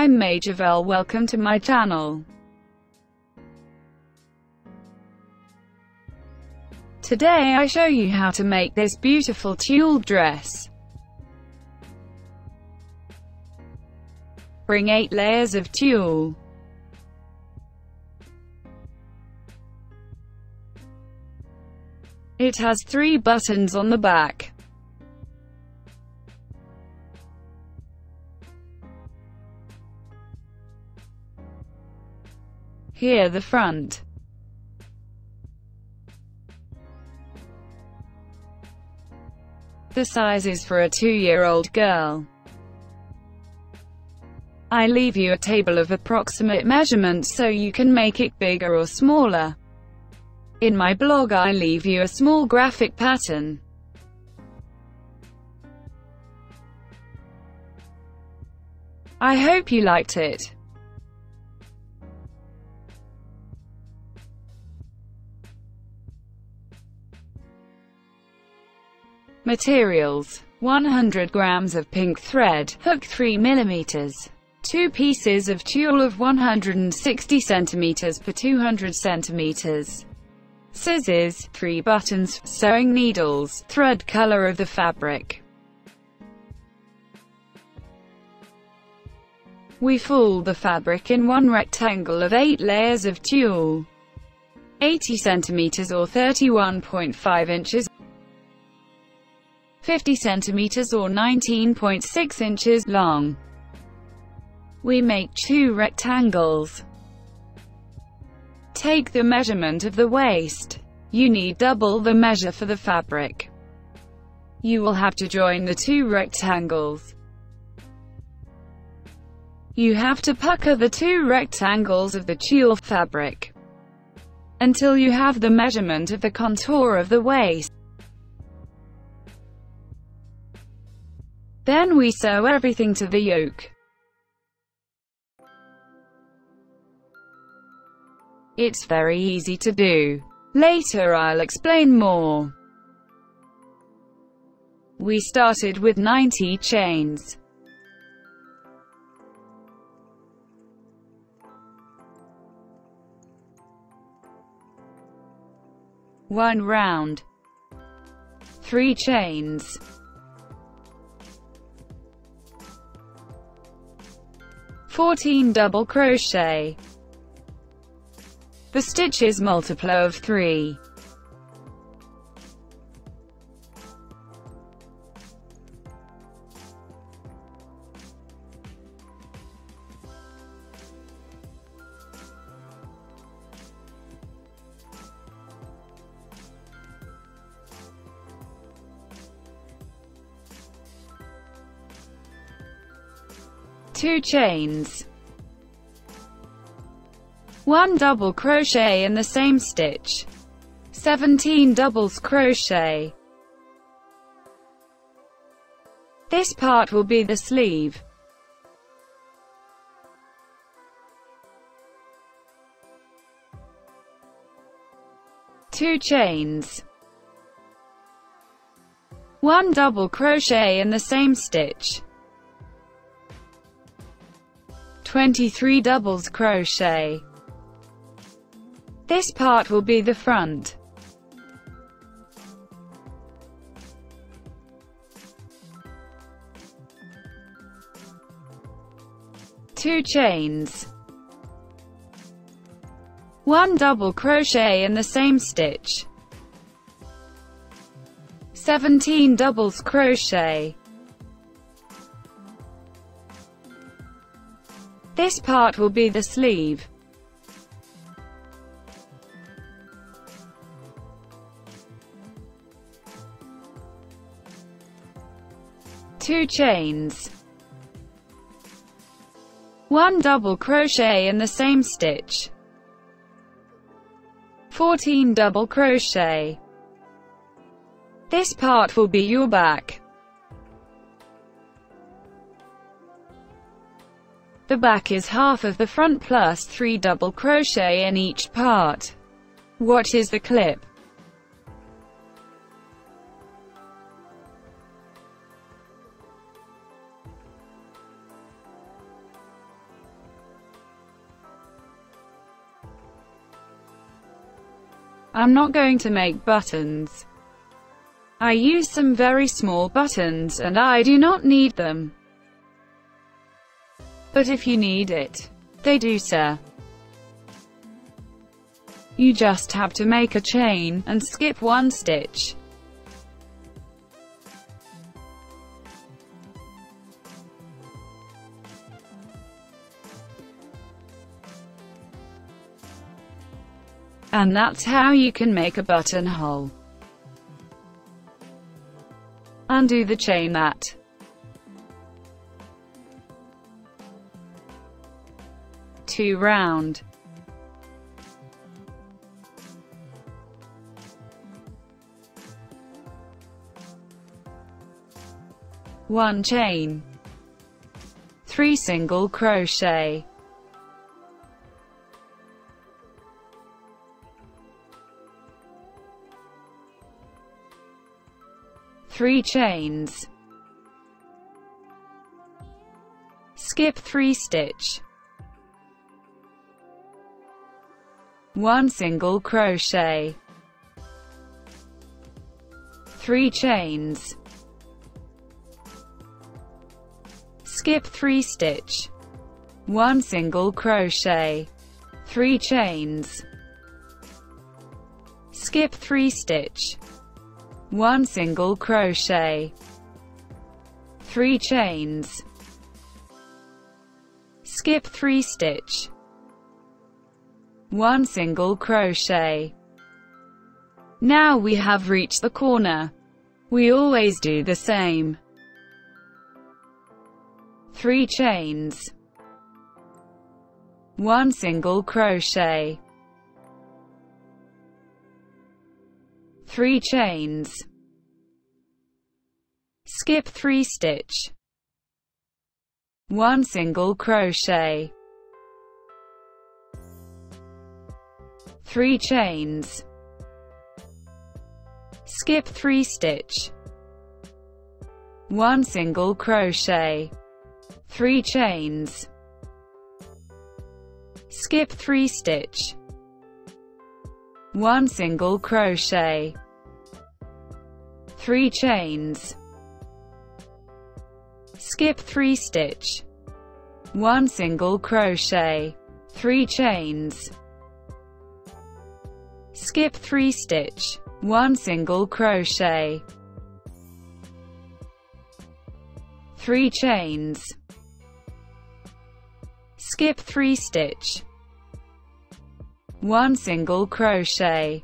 I'm Majovel welcome to my channel. Today I show you how to make this beautiful tulle dress. Bring 8 layers of tulle. It has 3 buttons on the back. Here the front. The size is for a two-year-old girl. I leave you a table of approximate measurements so you can make it bigger or smaller. In my blog I leave you a small graphic pattern. I hope you liked it. Materials 100 grams of pink thread, hook 3 millimeters. Two pieces of tulle of 160 centimeters per 200 centimeters. Scissors, 3 buttons, sewing needles, thread color of the fabric. We fold the fabric in one rectangle of 8 layers of tulle. 80 centimeters or 31.5 inches 50 centimeters or 19.6 inches long. We make two rectangles. Take the measurement of the waist. You need double the measure for the fabric. You will have to join the two rectangles. You have to pucker the two rectangles of the tulle fabric until you have the measurement of the contour of the waist. Then we sew everything to the yoke. It's very easy to do. Later I'll explain more. We started with 90 chains. One round. Three chains. 14 double crochet. The stitches multiply of 3. Two chains, one double crochet in the same stitch, 17 doubles crochet. This part will be the sleeve. Two chains. One double crochet in the same stitch. 23 doubles crochet. This part will be the front. Two chains. One double crochet in the same stitch. 17 doubles crochet. This part will be the sleeve. Two chains. One double crochet in the same stitch. 14 double crochet. This part will be your back. The back is half of the front plus three double crochet in each part. What is the clip? I'm not going to make buttons. I use some very small buttons and I do not need them. But if you need it, they do sir. You just have to make a chain, and skip one stitch. And that's how you can make a buttonhole. Undo the chain that. Two round. One chain. Three single crochet. three chains. Skip 3 stitch. 1 single crochet. 3 chains. Skip 3 stitch. 1 single crochet. 3 chains. Skip 3 stitch. 1 single crochet, 3 chains, skip 3 stitch, 1 single crochet. Now we have reached the corner. We always do the same. 3 chains, 1 single crochet, 3 chains, skip 3 stitch, 1 single crochet, 3 chains, skip 3 stitch, 1 single crochet, 3 chains, skip 3 stitch, 1 single crochet, 3 chains, skip 3 stitch, 1 single crochet, 3 chains, skip 3 stitch, 1 single crochet, 3 chains, skip 3 stitch, 1 single crochet.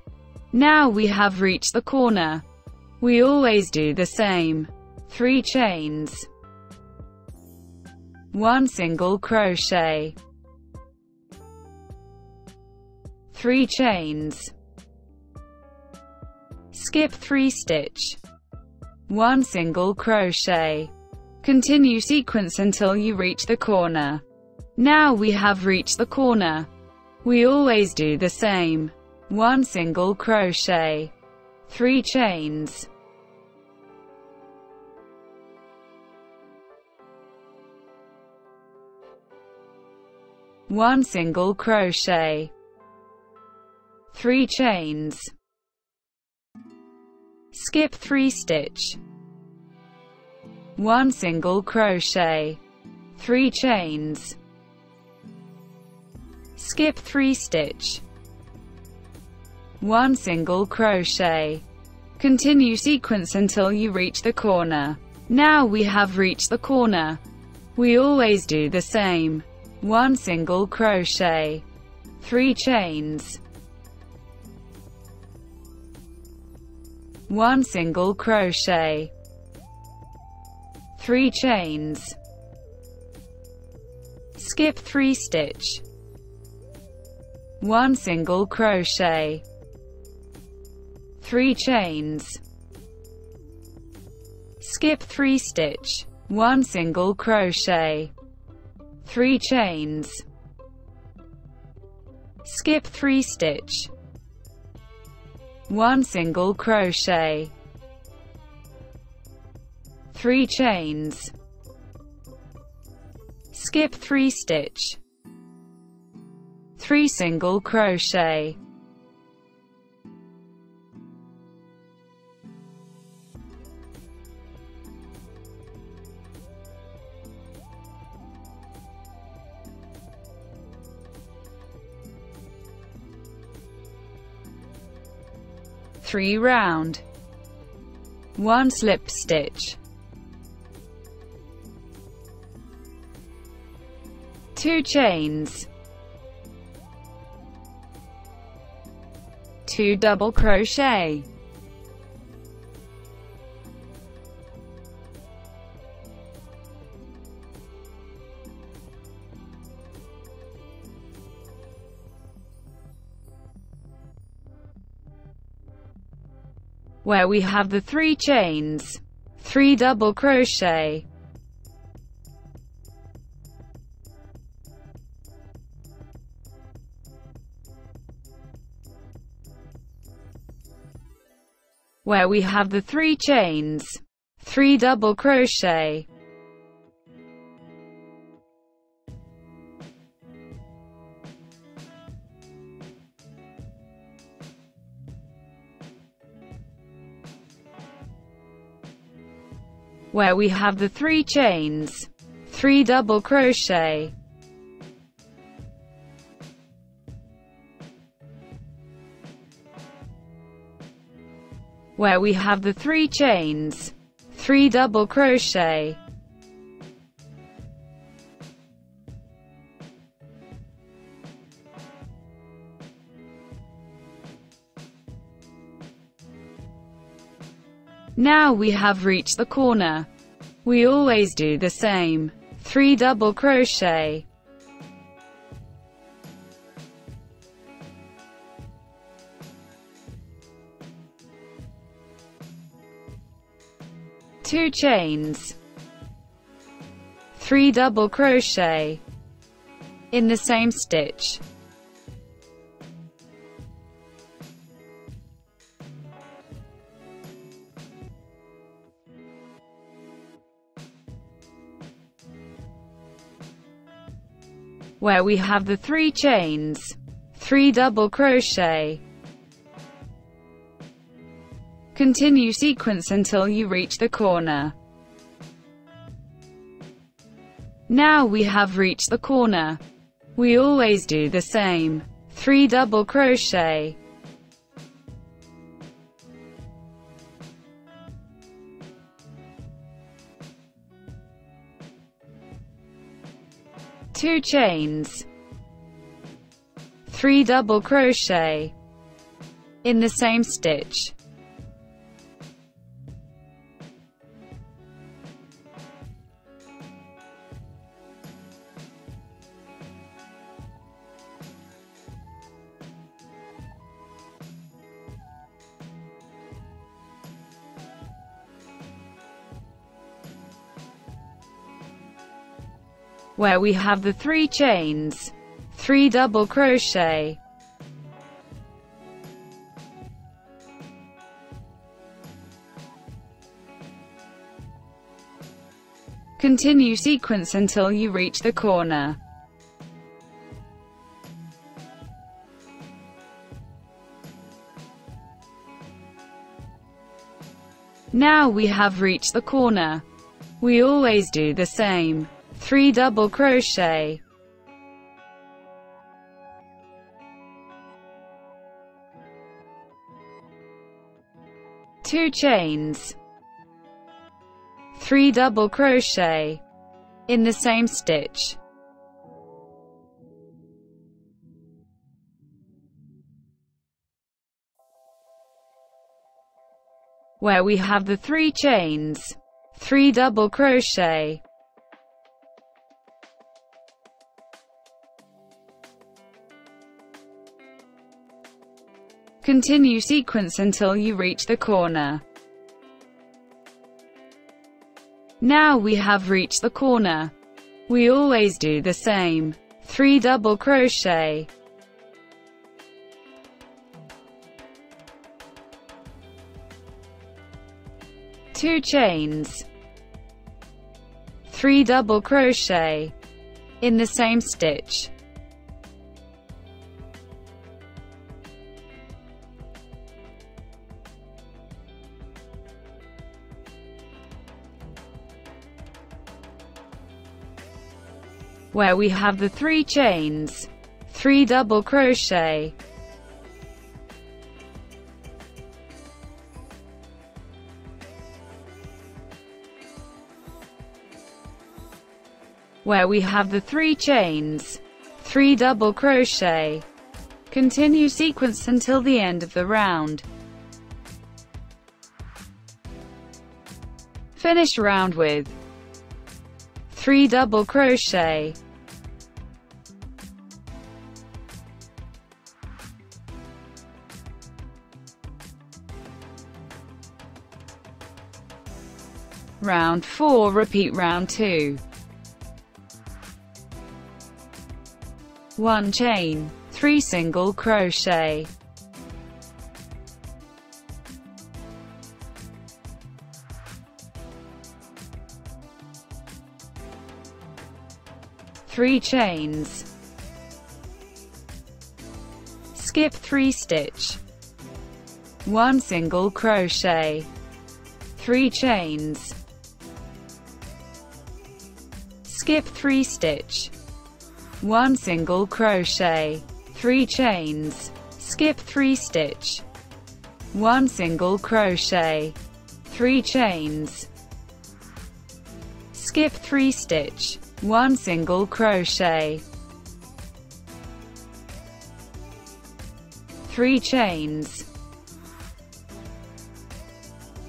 Now we have reached the corner. We always do the same. 3 chains. 1 single crochet. 3 chains. Skip 3 stitch. 1 single crochet. Continue sequence until you reach the corner. Now we have reached the corner. We always do the same. 1 single crochet. 3 chains. One single crochet, three chains, skip three stitch, one single crochet, three chains, skip 3 stitch, 1 single crochet. Continue sequence until you reach the corner. Now we have reached the corner. We always do the same. 1 single crochet, 3 chains, 1 single crochet, 3 chains, skip 3 stitch, 1 single crochet, 3 chains, skip 3 stitch, 1 single crochet, 3 chains, skip 3 stitch, 1 single crochet, 3 chains, skip 3 stitch, 3 single crochet, 3 round. 1 slip stitch. 2 chains. 2 double crochet where we have the 3 chains. 3 double crochet. Where we have the 3 chains. 3 double crochet where we have the 3 chains. 3 double crochet. Where we have the 3 chains. 3 double crochet Now we have reached the corner. We always do the same. 3 double crochet. Two chains. 3 double crochet. In the same stitch. Where we have the 3 chains, 3 double crochet. Continue sequence until you reach the corner. Now we have reached the corner. We always do the same. 3 double crochet. Two chains, three double crochet in the same stitch. Where we have the 3 chains, 3 double crochet, Continue sequence until you reach the corner. Now we have reached the corner. We always do the same. 3 double crochet. Two chains. 3 double crochet. In the same stitch. Where we have the 3 chains. 3 double crochet Continue sequence until you reach the corner. Now we have reached the corner. We always do the same. 3 double crochet. Two chains. 3 double crochet. In the same stitch. where we have the three chains, three double crochet, where we have the three chains, three double crochet. Continue sequence until the end of the round. Finish round with 3 double crochet. Round 4 Repeat round 2 1 chain, 3 single crochet. Three chains. Skip three stitch. One single crochet. Three chains. Skip three stitch. 1 single crochet, 3 chains, skip 3 stitch, 1 single crochet, 3 chains, skip 3 stitch, 1 single crochet, 3 chains,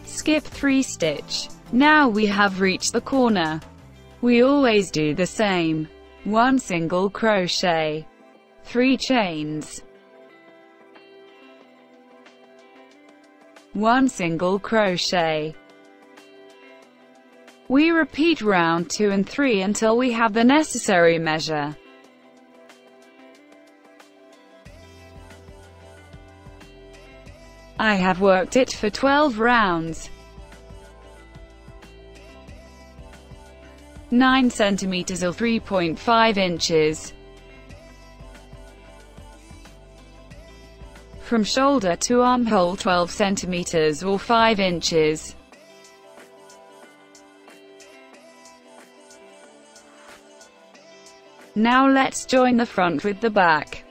skip 3 stitch. Now we have reached the corner. We always do the same. 1 single crochet, 3 chains, 1 single crochet. We repeat round 2 and 3 until we have the necessary measure. I have worked it for 12 rounds. 9 centimeters or 3.5 inches. From shoulder to armhole 12 centimeters or 5 inches. Now let's join the front with the back.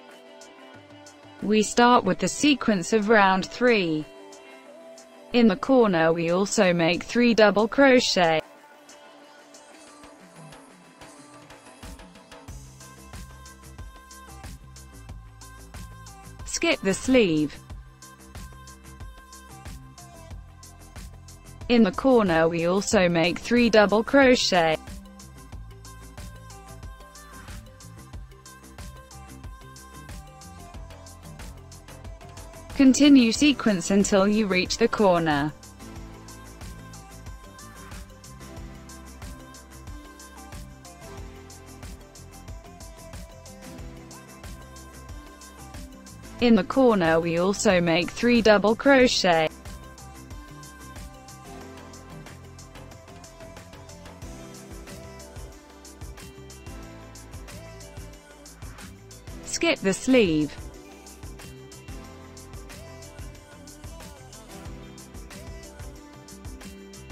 We start with the sequence of round 3. In the corner we also make 3 double crochet. skip the sleeve. In the corner we also make 3 double crochet. Continue sequence until you reach the corner. In the corner we also make 3 double crochet. Skip the sleeve.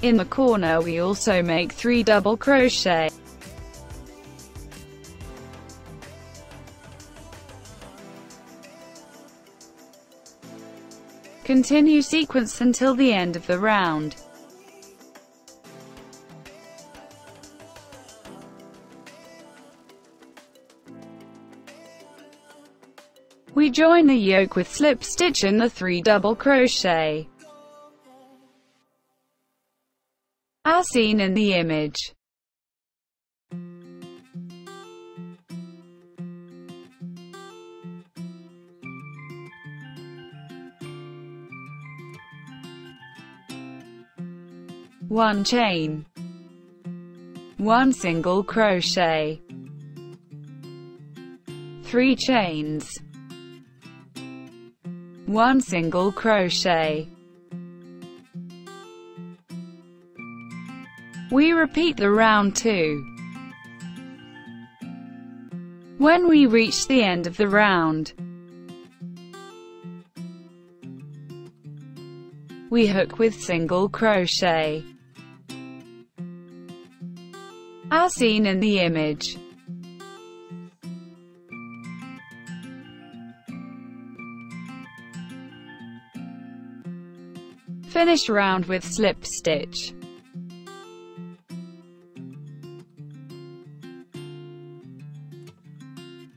In the corner we also make 3 double crochet. Continue sequence until the end of the round. We join the yoke with slip stitch in the 3 double crochet. As seen in the image. 1 chain, 1 single crochet, 3 chains, 1 single crochet. We repeat the round 2. When we reach the end of the round, we hook with single crochet. as seen in the image. Finish round with slip stitch.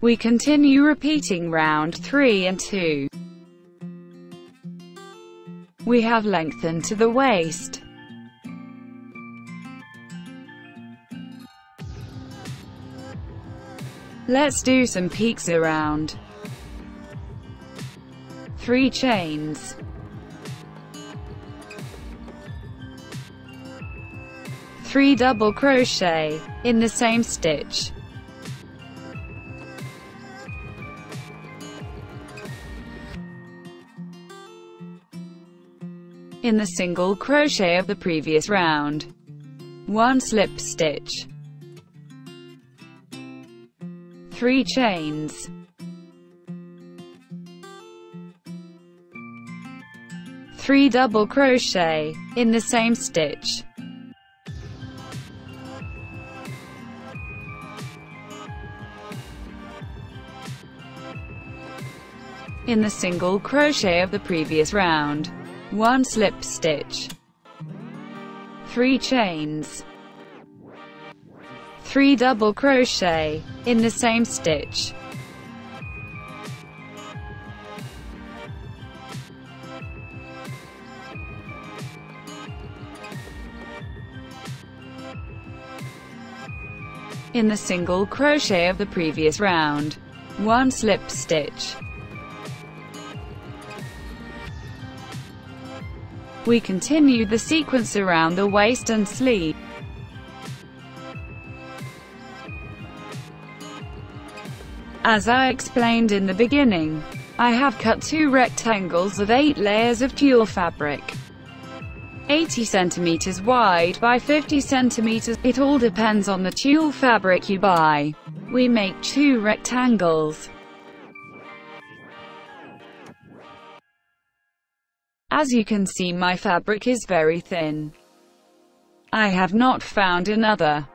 We continue repeating round 3 and 2. We have lengthened to the waist. Let's do some peaks around. 3 chains. 3 double crochet, in the same stitch. In the single crochet of the previous round. 1 slip stitch. 3 chains. 3 double crochet, in the same stitch. in the single crochet of the previous round. 1 slip stitch, 3 chains, 3 double crochet, in the same stitch. in the single crochet of the previous round. 1 slip stitch, We continue the sequence around the waist and sleeve. As I explained in the beginning, I have cut two rectangles of 8 layers of tulle fabric. 80 centimeters wide by 50 centimeters. It all depends on the tulle fabric you buy. We make two rectangles. As you can see my fabric is very thin. I have not found another.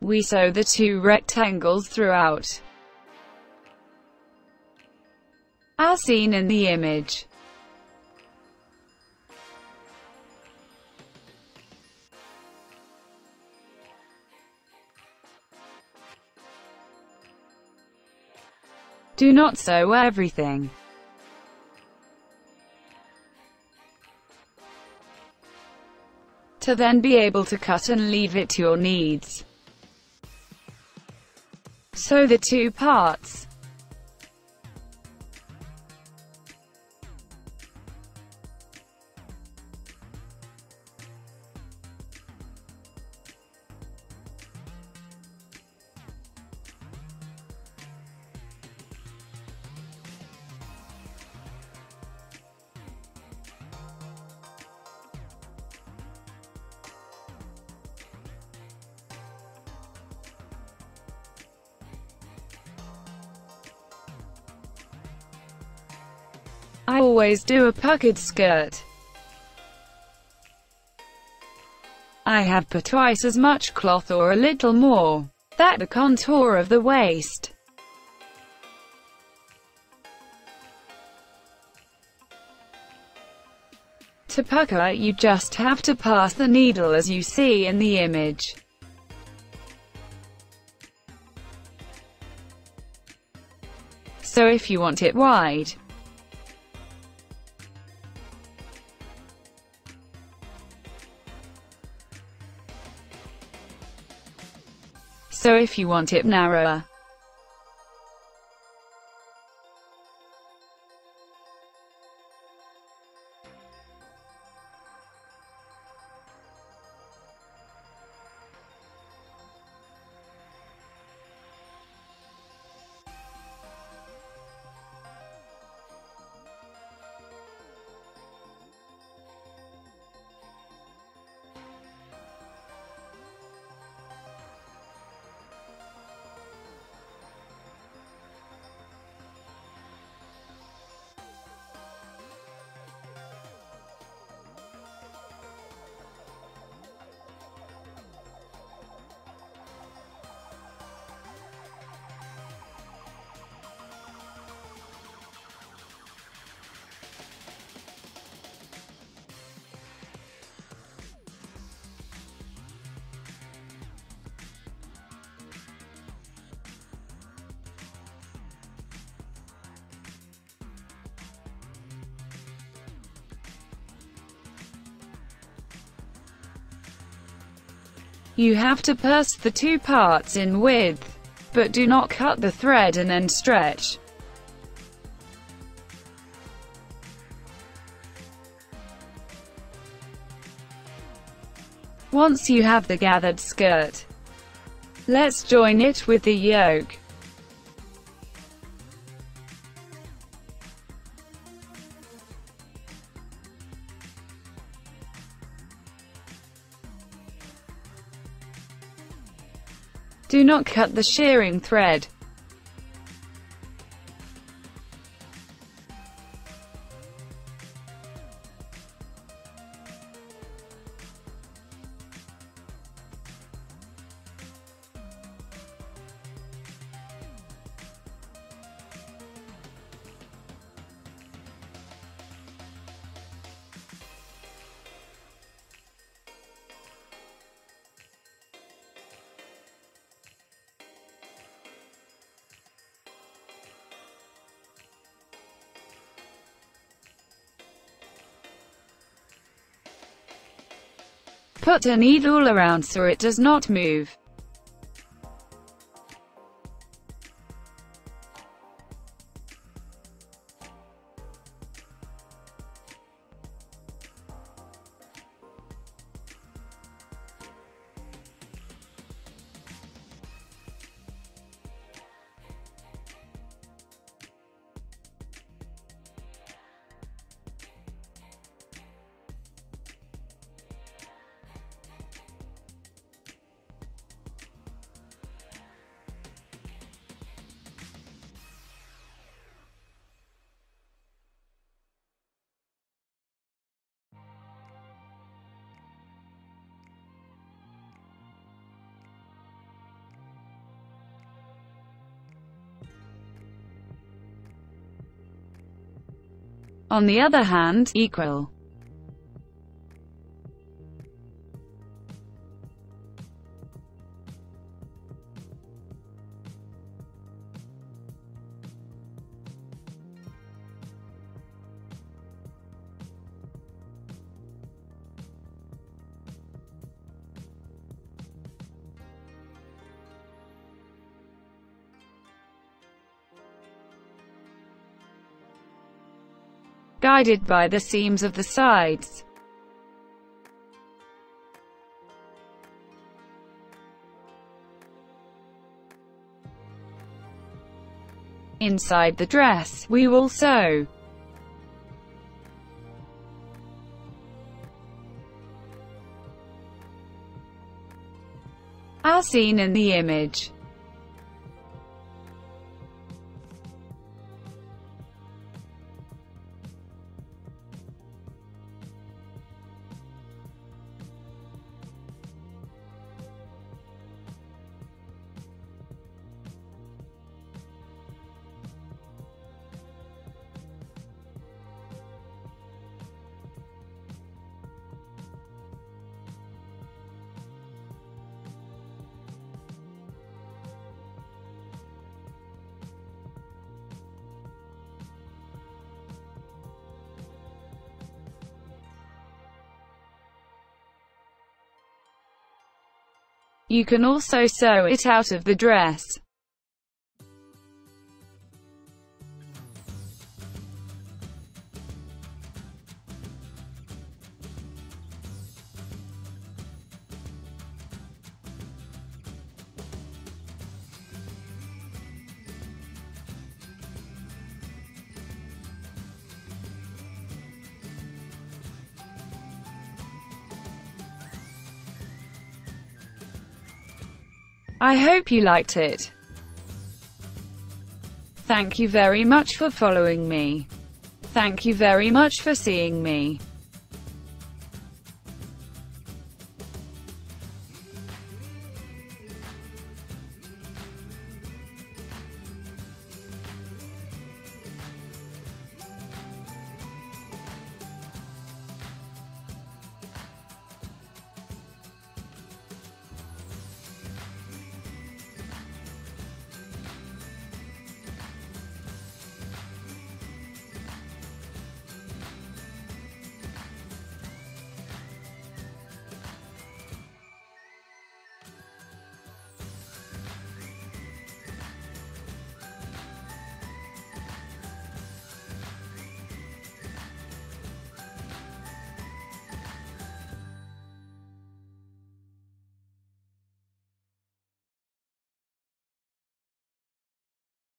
We sew the two rectangles throughout. As seen in the image. Do not sew everything. To then be able to cut and leave it to your needs. Sew the two parts. Always do a puckered skirt. I have put twice as much cloth or a little more. That the contour of the waist. To pucker, you just have to pass the needle as you see in the image. So if you want it wide, if you want it narrower. You have to purse the two parts in width, but do not cut the thread and then stretch. Once you have the gathered skirt, let's join it with the yoke. Do not cut the shearing thread. Put a needle around so it does not move. On the other hand, equal guided by the seams of the sides. Inside the dress, we will sew as seen in the image. You can also sew it out of the dress. I hope you liked it. Thank you very much for following me. Thank you very much for seeing me.